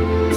Bye.